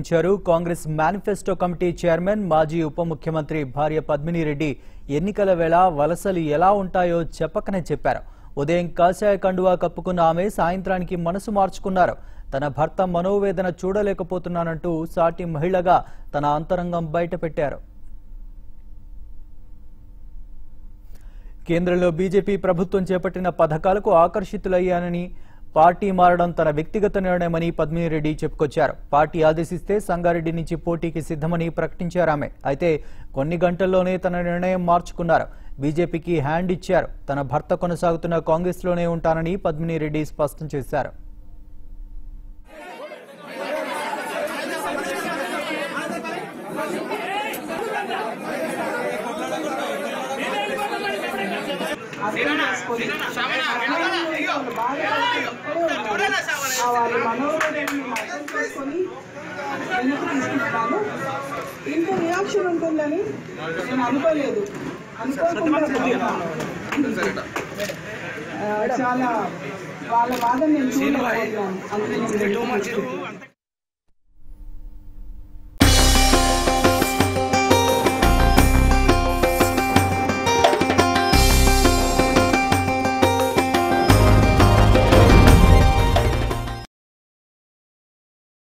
ఇచ్చారు Congress manifesto committee chairman మాజీ ఉప ముఖ్యమంత్రి భార్య పద్మిని రెడ్డి ఎన్నికల వేళ వలసలు ఎలా ఉంటాయో చెప్పకనే చెప్పారు. ఉదయం కాషాయ కండువా కప్పుకున్న ఆమె సాయంత్రానికి మనసు మార్చుకున్నారు. తన భర్త మనోవేదన చూడలేకపోతున్నానంటూ సాటి మహిళగా తన అంతరంగం బయటపెట్టారు. కేంద్రంలో బీజేపీ ప్రభుత్వం చేపట్టిన పథకాలకు ఆకర్షితులయ్యానని పార్టీ మారడం తన వ్యక్తిగత నిర్ణయమని పద్మినిరెడ్డి చెప్పుకొచ్చారు పార్టీ ఆదేశిస్తే సంగారెడ్డి నుంచి పోటీకి సిద్ధమని ప్రకటించారు ఆమె అయితే కొన్ని గంటల్లోనే తన నిర్ణయం మార్చుకున్నారు బీజేపీకి హ్యాండ్ ఇచ్చారు తన భర్త కొనసాగుతున్న కాంగ్రెస్లోనే ఉంటానని పద్మినిరెడ్డి స్పష్టం చేశారు బాగా వాళ్ళ మనోవేదనని అర్థం చేసుకొని తీసుకుంటున్నాను ఇంత రియాక్షన్ ఉంటుందని నేను అనుకోలేదు. అనుకోకుండా చాలా వాళ్ళ బాధ నేను చూడలేకపోతున్నాను వెనక్కి తీసుకుంటున్నాను.